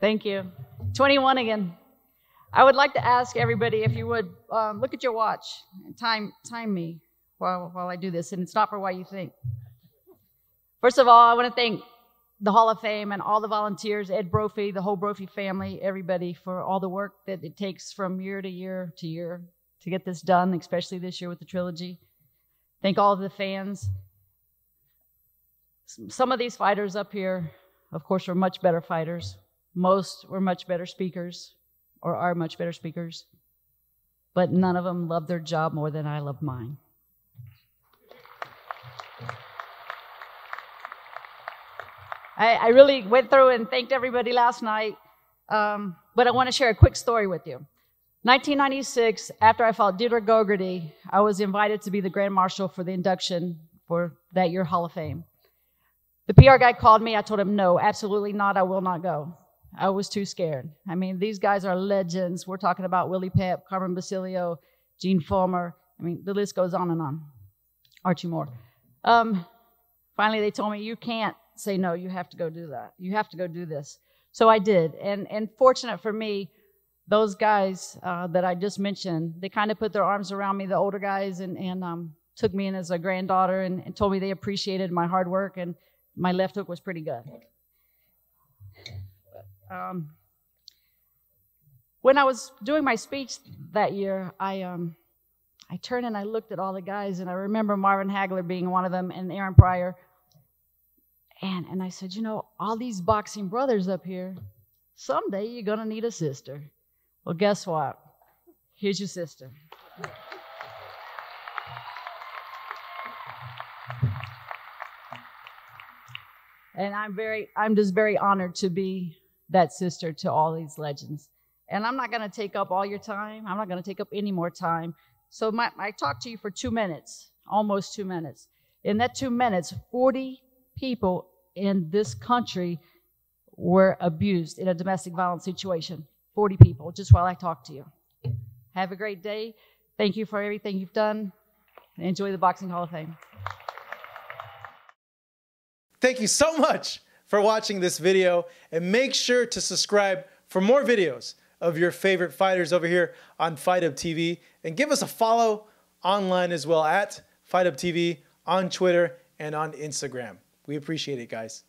Thank you. 21 again. I would like to ask everybody if you would um, look at your watch and time time me while while I do this, and it's not for what you think. First of all, I want to thank the Hall of Fame and all the volunteers, Ed Brophy, the whole Brophy family, everybody for all the work that it takes from year to year to year to get this done, especially this year with the trilogy. Thank all of the fans. Some of these fighters up here, of course, are much better fighters. Most were much better speakers or are much better speakers. But none of them loved their job more than I loved mine. I, I really went through and thanked everybody last night, um, but I want to share a quick story with you. 1996, after I fought Deirdre Gogarty, I was invited to be the Grand Marshal for the induction for that year Hall of Fame. The PR guy called me. I told him, no, absolutely not. I will not go. I was too scared. I mean, these guys are legends. We're talking about Willie Pep, Carmen Basilio, Gene Fullmer. I mean, the list goes on and on. Archie Moore. Um, finally, they told me, you can't say no. You have to go do that. You have to go do this. So I did. And, and fortunate for me, those guys uh, that I just mentioned, they kind of put their arms around me, the older guys, and, and um, took me in as a granddaughter and, and told me they appreciated my hard work and my left hook was pretty good. Um, when I was doing my speech that year, I um, I turned and I looked at all the guys, and I remember Marvin Hagler being one of them, and Aaron Pryor. And, and I said, you know, all these boxing brothers up here, someday you're going to need a sister. Well, guess what? Here's your sister. And I'm very, I'm just very honored to be that sister to all these legends. And I'm not going to take up all your time. I'm not going to take up any more time. So my, I talked to you for two minutes, almost two minutes. In that two minutes, 40 people in this country were abused in a domestic violence situation. 40 people, just while I talk to you. Have a great day. Thank you for everything you've done. Enjoy the Boxing Hall of Fame. Thank you so much for watching this video and make sure to subscribe for more videos of your favorite fighters over here on Fight Hub TV and give us a follow online as well at Fight Hub TV on Twitter and on Instagram. We appreciate it, guys.